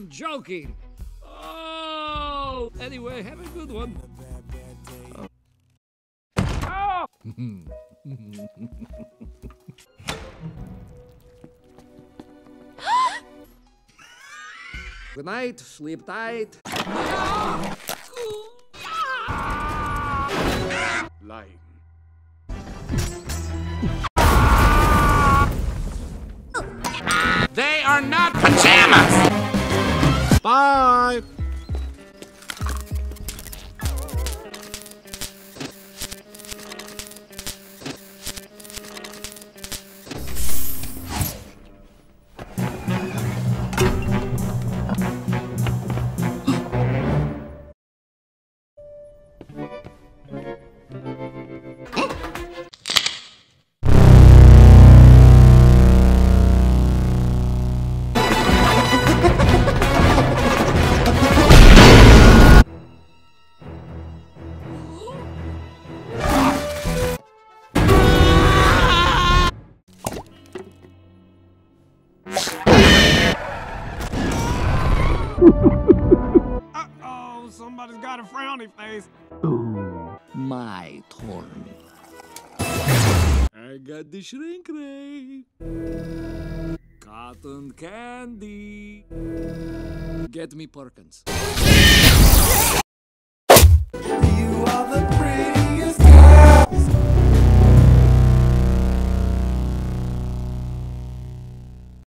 I'm joking. Oh, anyway, have a good one. Oh! good night, sleep tight. Lying. They are not pajamas! Bye. Uh-oh, somebody's got a frowny face. My turn. I got the shrink ray. Cotton candy. Get me Perkins.